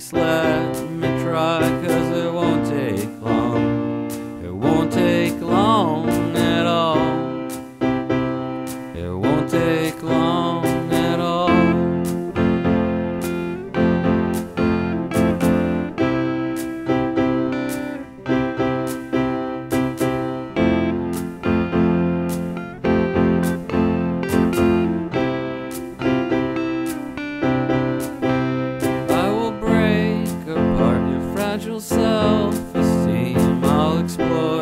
least let me try. Self-esteem. I'll explore.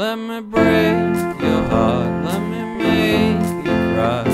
Let me break your heart, let me make you cry.